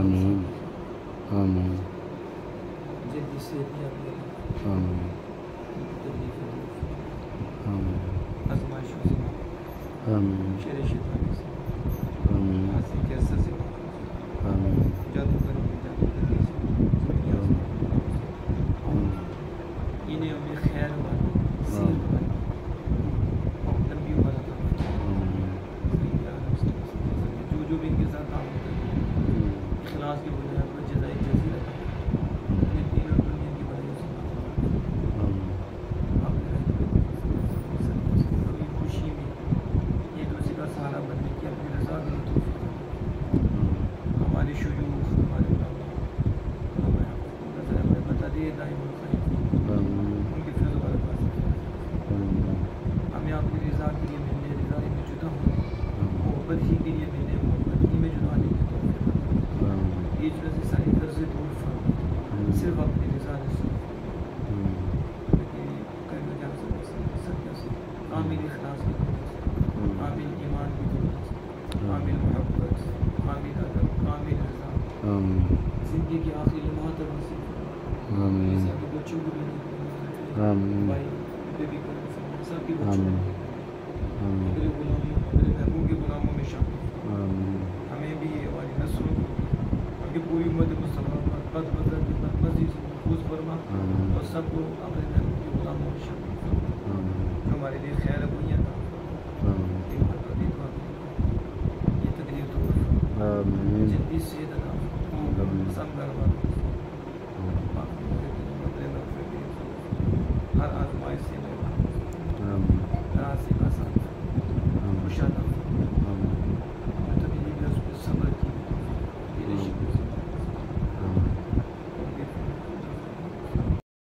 آمین۔ آمین۔ آمین۔ آمین۔ آمین شر شیطانی سے آمین حاصل کیسر سے محفوظ آمین جادو کریں گے جادو کرنے سے زندگی آزمائشوں آمین انہیں ہمیں خیر والی صحت والی لمبی عمر عطا فرمائیں جو جو بھی ان کے ساتھ تعاون کریں اخلاص کی بنیاد پر جزائے جزیرہ انہیں دین اور دنیا کی بڑائی سے آمین آپ نے کبھی خوشی میں ایک دوسرے کا سہارا بننے کی اپنی رضا بھی توفیق عطا ہمارے شیوخ ہمیں بتا دیے ان کی فضل آپ کی رضا کے لیے ملنے رضا میں جدا ہونے محبت ہی کے لیے ملنے محبت ہی میں جدا ہونے کی توفیق عطا آمین یہ جو سے ساری قرض دور فرما صرف اپنی رضا رسول کہنا جا سکتے سکتے سے اخلاص کی ایمان کی محبت ادب رضا زندگی آخری لمحات اور نصیب کہ بچوں کو بھی نہیں بھائی بیبی سب کے بچوں غلاموں محبوب کے غلاموں میں شامل ہمیں بھی ہماری نسلوں کو اور کی پوری امت مسلمان پر بد بدر کی بد مزید سے محفوظ فرما اور سب کو اپنے محبوب کے غلاموں میں شامل فرما۔ آمین جو ہمارے لیے خیر دعا کریں۔ یہ تکلیف دور فرما۔ آمین۔ جلدی سے